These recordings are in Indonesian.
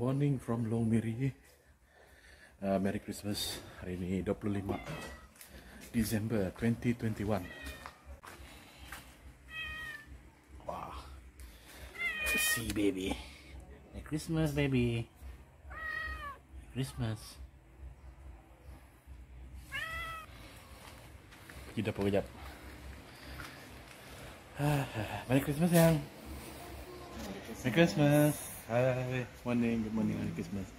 morning from Longmiri. Uh, Merry Christmas. Hari ini 25 Disember 2021. Wah. See baby. Merry Christmas baby. Merry Christmas. Kita kejap. Ah, Merry Christmas yang. Merry Christmas. Hi. Morning. Good morning. Merry Christmas.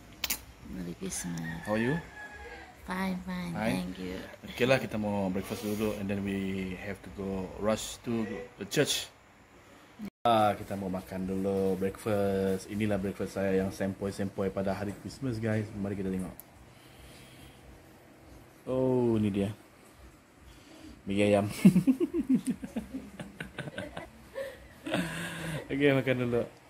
Merry Christmas. How are you? Fine, fine. Fine. Thank you. Okay lah kita mau breakfast dulu and then we have to go rush to the church. Ah, kita mau makan dulu breakfast. Inilah breakfast saya yang sempoi-sempoi pada hari Christmas guys. Mari kita tengok. Oh, ini dia. Mie ayam. Oke, makan dulu.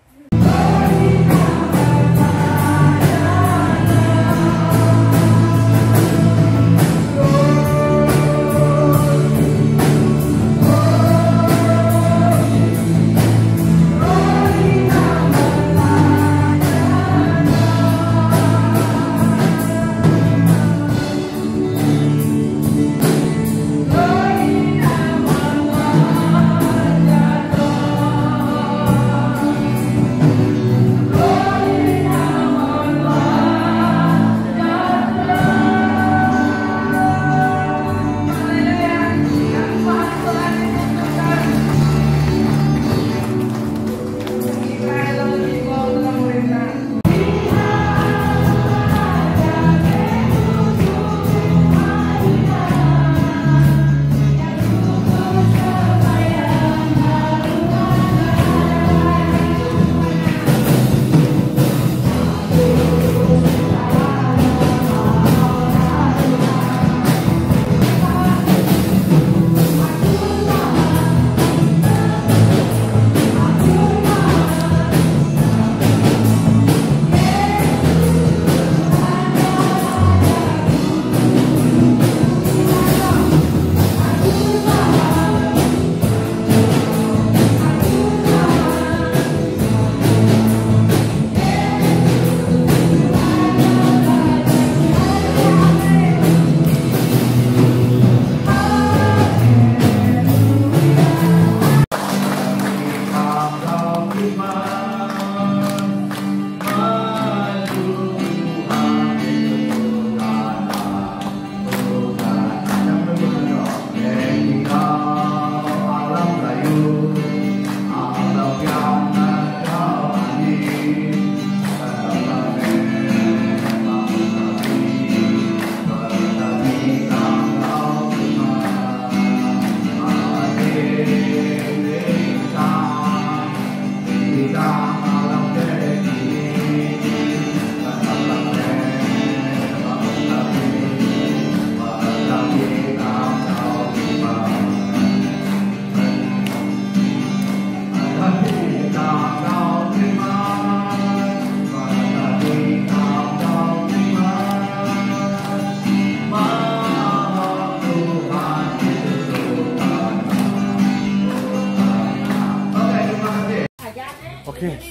Oke,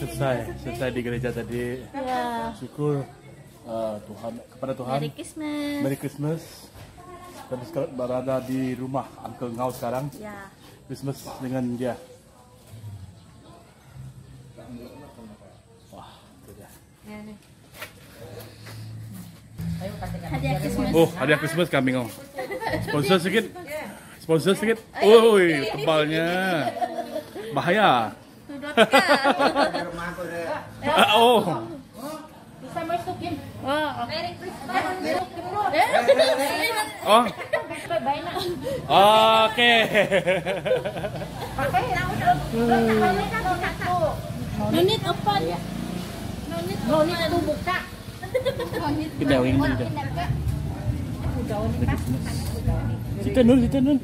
selesai. Selesai di gereja tadi. Ya. Syukur uh, Tuhan kepada Tuhan. Merry Christmas. Merry Christmas. Kami sekarang berada di rumah Uncle Ngau sekarang. Ya. Christmas dengan dia. Wah, itu dia. Hadiah Christmas. Oh, hadiah Christmas kami Ngau. Sponsor sedikit. Sponsor sedikit. Woi, tebalnya. Bahaya. Ah, oh. Bisa masukin. Oh. Oh. Oke. Apa? Nunit. Nunit itu buka. Kita ini sudah. Kita nun, kita nun.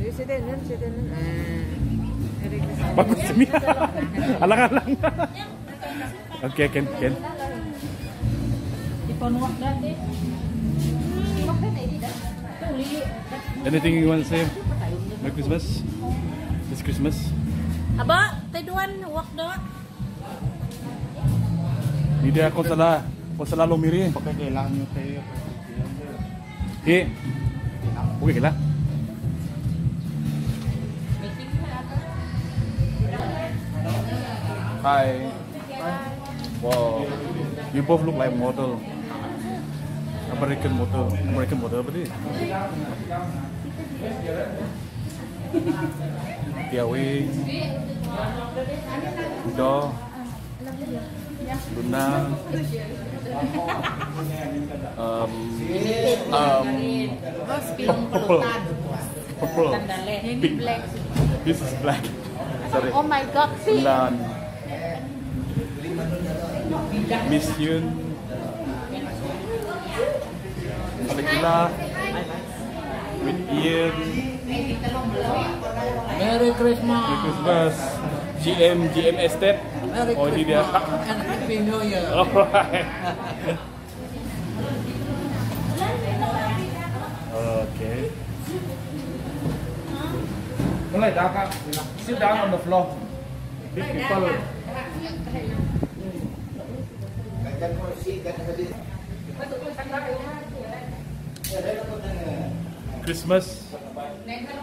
Bagus ini. Alang-alang. Oke, Ken, Ken. Anything you want to say? Merry Christmas. This Christmas. Aba, Teduan, walk. Hindi ako salah. Oh selalu miring. Pakai gelang nyo tayo. Hi. Oke lah. Hi. Wow. You both look like model. American model. American model apa sih? Tiawi. Udo. Luna. Um, um, purple. Purple. Ini Pink. black. This is black. Sorry. Oh my god, pink. Dan Miss Yun Alikila with Ian Merry Christmas. Merry Christmas GM GM Estate Merry Oh Christmas and Happy New Year. Alright Okay Mulai dah kak. Sit down on the floor. Big people. Christmas.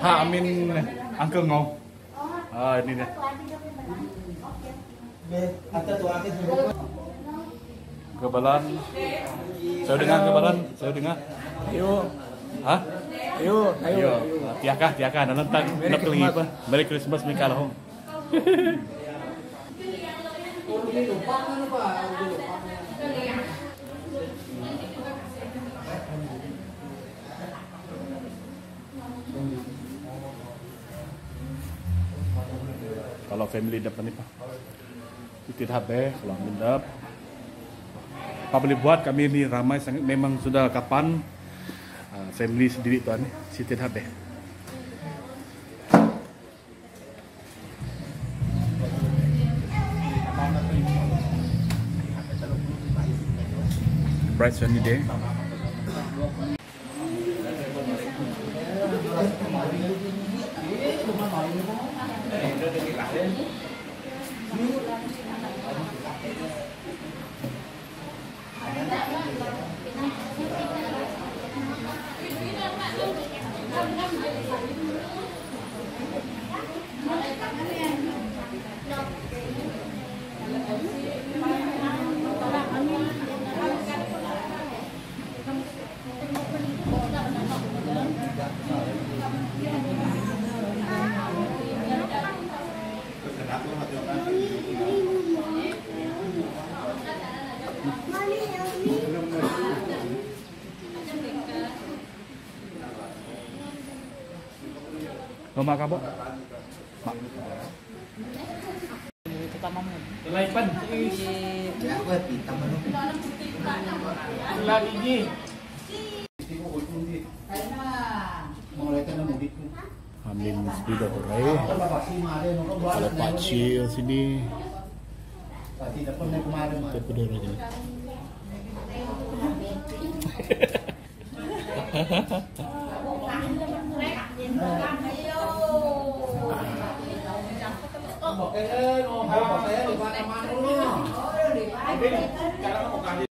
Ha Amin Uncle Ngau Ah ini dia. Kebalan. Saya dengar kebalan. Saya dengar. Ayo. Hah? Ayo. Ayo, tiaka, tiaka, nalantang, Merry nak pelingi Christmas. pa. Merry Christmas, Kalau family dapat ni pa. Titit habe, kalau mendap. Apa boleh buat kami ni ramai sangat memang sudah kapan uh, family sendiri tuan ni Siti Habe. Bright sunny day. Thank you. Rumah kamu? Mak. Utamamu. Laipan. Lagi Amin sudah berai. Kalau Pak Cil sini. Cái nó,